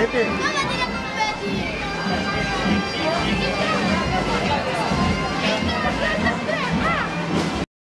出て。